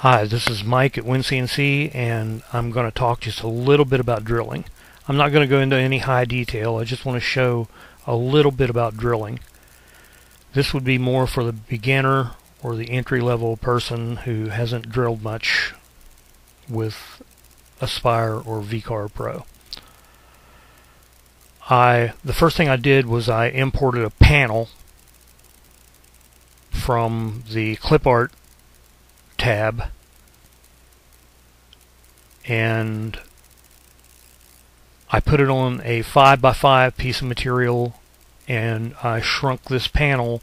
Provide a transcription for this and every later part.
Hi, this is Mike at WinCNC and I'm going to talk just a little bit about drilling. I'm not going to go into any high detail, I just want to show a little bit about drilling. This would be more for the beginner or the entry-level person who hasn't drilled much with Aspire or VCarve Pro. I the first thing I did was I imported a panel from the clip art tab and I put it on a 5 by 5 piece of material and I shrunk this panel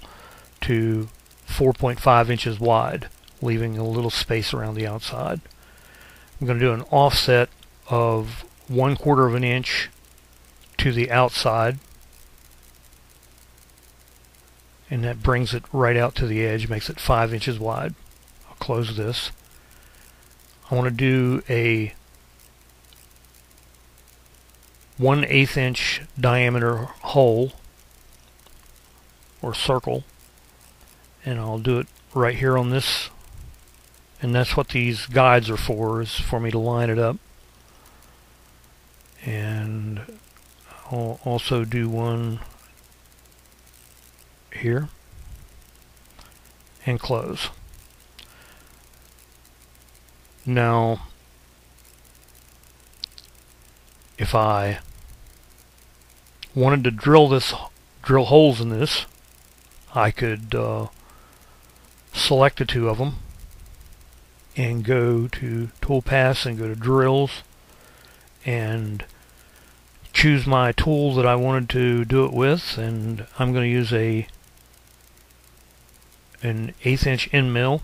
to 4.5 inches wide leaving a little space around the outside. I'm going to do an offset of one quarter of an inch to the outside and that brings it right out to the edge makes it 5 inches wide close this. I want to do a 1 8 inch diameter hole or circle and I'll do it right here on this and that's what these guides are for is for me to line it up and I'll also do one here and close now, if I wanted to drill this, drill holes in this, I could uh, select the two of them and go to toolpaths and go to drills and choose my tool that I wanted to do it with. And I'm going to use a an eighth inch end mill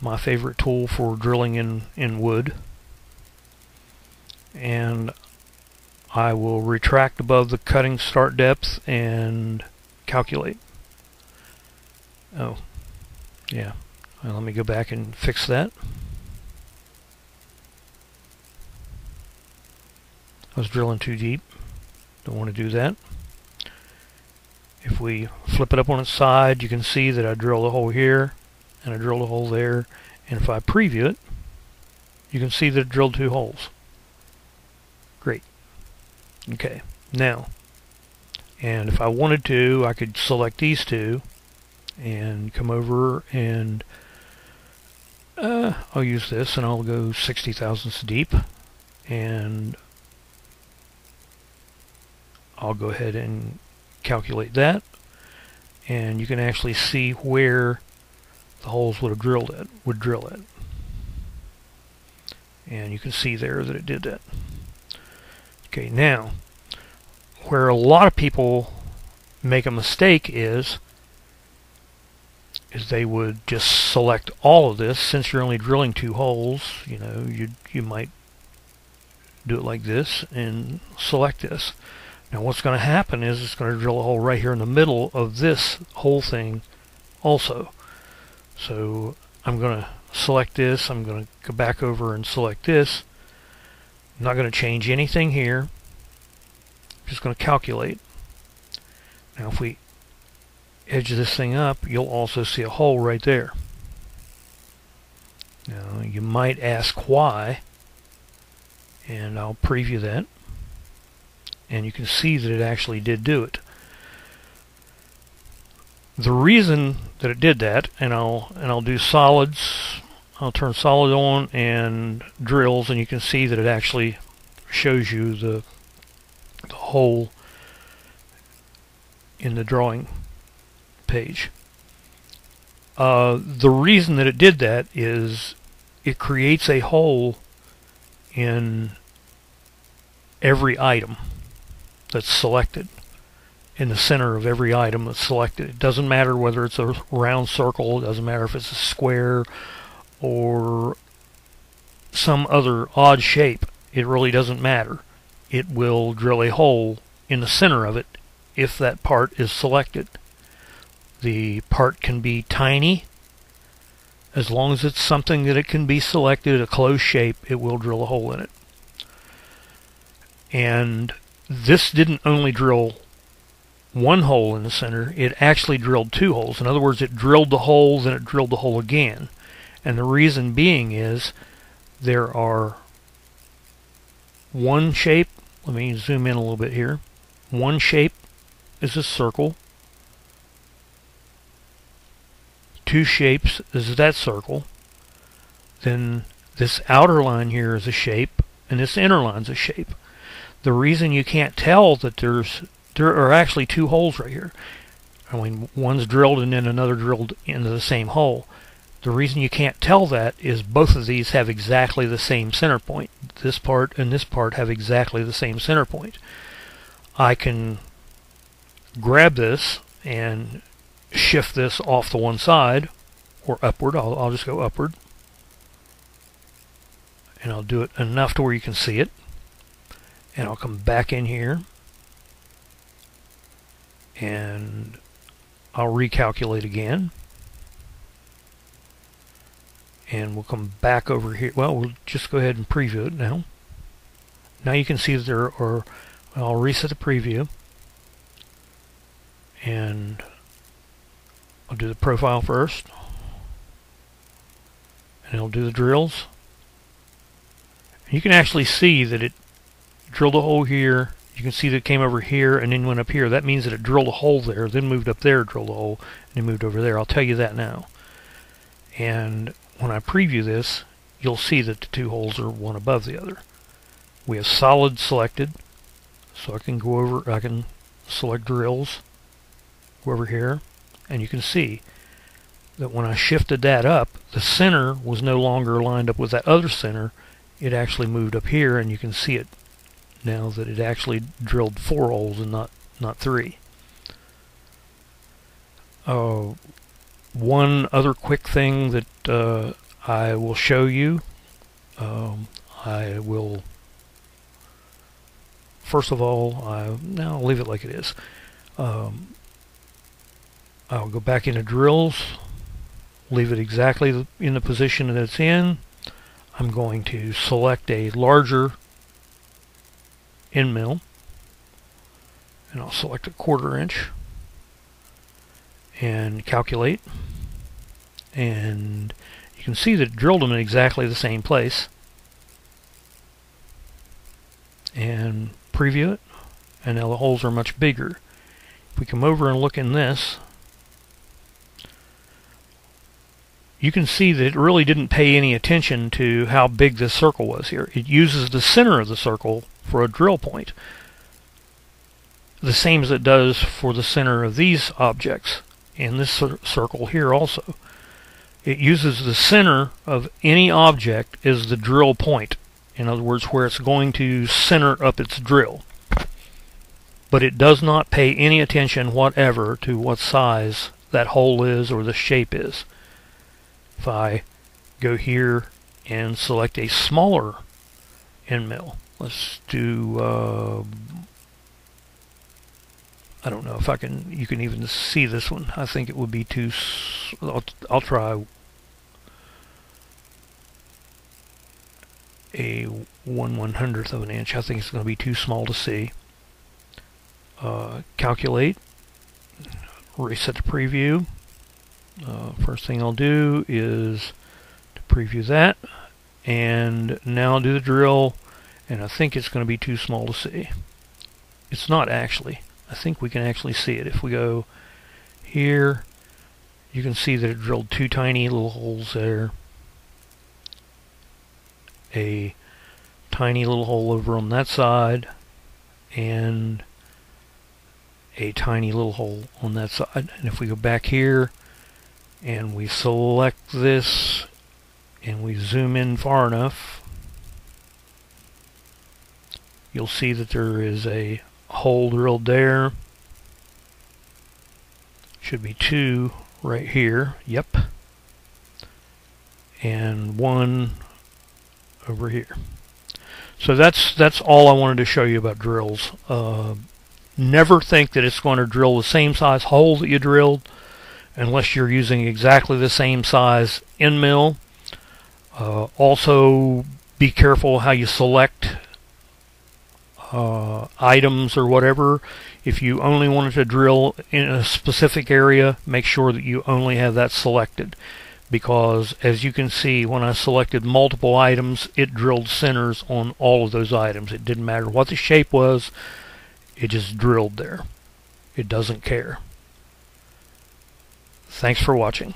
my favorite tool for drilling in, in wood. And I will retract above the cutting start depth and calculate. Oh, yeah. Well, let me go back and fix that. I was drilling too deep. Don't want to do that. If we flip it up on its side, you can see that I drilled a hole here and I drilled a hole there. And if I preview it you can see that it drilled two holes. Great. Okay now and if I wanted to I could select these two and come over and uh, I'll use this and I'll go 60 thousandths deep. And I'll go ahead and calculate that. And you can actually see where the holes would have drilled it, would drill it. And you can see there that it did that. Okay, now, where a lot of people make a mistake is, is they would just select all of this. Since you're only drilling two holes, you know, you you might do it like this and select this. Now what's going to happen is it's going to drill a hole right here in the middle of this whole thing also. So I'm going to select this. I'm going to go back over and select this. I'm not going to change anything here. I'm just going to calculate. Now if we edge this thing up, you'll also see a hole right there. Now you might ask why, and I'll preview that. And you can see that it actually did do it. The reason that it did that, and I'll and I'll do solids. I'll turn solid on and drills, and you can see that it actually shows you the the hole in the drawing page. Uh, the reason that it did that is it creates a hole in every item that's selected in the center of every item that's selected. It doesn't matter whether it's a round circle, it doesn't matter if it's a square or some other odd shape. It really doesn't matter. It will drill a hole in the center of it if that part is selected. The part can be tiny. As long as it's something that it can be selected, a closed shape, it will drill a hole in it. And this didn't only drill one hole in the center, it actually drilled two holes. In other words, it drilled the hole, then it drilled the hole again. And the reason being is there are one shape, let me zoom in a little bit here. One shape is a circle. Two shapes is that circle. Then this outer line here is a shape, and this inner line is a shape. The reason you can't tell that there's there are actually two holes right here. I mean, one's drilled and then another drilled into the same hole. The reason you can't tell that is both of these have exactly the same center point. This part and this part have exactly the same center point. I can grab this and shift this off to one side or upward. I'll, I'll just go upward. And I'll do it enough to where you can see it. And I'll come back in here and I'll recalculate again. And we'll come back over here. Well we'll just go ahead and preview it now. Now you can see that there are I'll reset the preview. And I'll do the profile first. And it'll do the drills. You can actually see that it drilled a hole here you can see that it came over here and then went up here. That means that it drilled a hole there, then moved up there, drilled a hole, and then moved over there. I'll tell you that now. And when I preview this, you'll see that the two holes are one above the other. We have solid selected, so I can go over, I can select drills, go over here, and you can see that when I shifted that up, the center was no longer lined up with that other center. It actually moved up here, and you can see it now that it actually drilled four holes and not not three. Uh, one other quick thing that uh, I will show you. Um, I will first of all, I, now I'll leave it like it is. Um, I'll go back into drills, leave it exactly in the position that it's in. I'm going to select a larger end mill. And I'll select a quarter inch and calculate. And you can see that it drilled them in exactly the same place. And preview it. And now the holes are much bigger. If we come over and look in this you can see that it really didn't pay any attention to how big this circle was here. It uses the center of the circle for a drill point. The same as it does for the center of these objects in this cir circle here also. It uses the center of any object as the drill point. In other words, where it's going to center up its drill. But it does not pay any attention whatever to what size that hole is or the shape is. If I go here and select a smaller end mill, let's do, uh, I don't know if I can, you can even see this one. I think it would be too, I'll, I'll try a 1 one hundredth of an inch. I think it's going to be too small to see. Uh, calculate, reset the preview. Uh, first thing I'll do is to preview that and now do the drill and I think it's going to be too small to see. It's not actually. I think we can actually see it. If we go here you can see that it drilled two tiny little holes there. A tiny little hole over on that side and a tiny little hole on that side. And if we go back here and we select this and we zoom in far enough you'll see that there is a hole drilled there. Should be two right here. Yep. And one over here. So that's that's all I wanted to show you about drills. Uh, never think that it's going to drill the same size hole that you drilled unless you're using exactly the same size end mill. Uh, also, be careful how you select uh, items or whatever, if you only wanted to drill in a specific area, make sure that you only have that selected. Because as you can see, when I selected multiple items, it drilled centers on all of those items. It didn't matter what the shape was, it just drilled there. It doesn't care. Thanks for watching.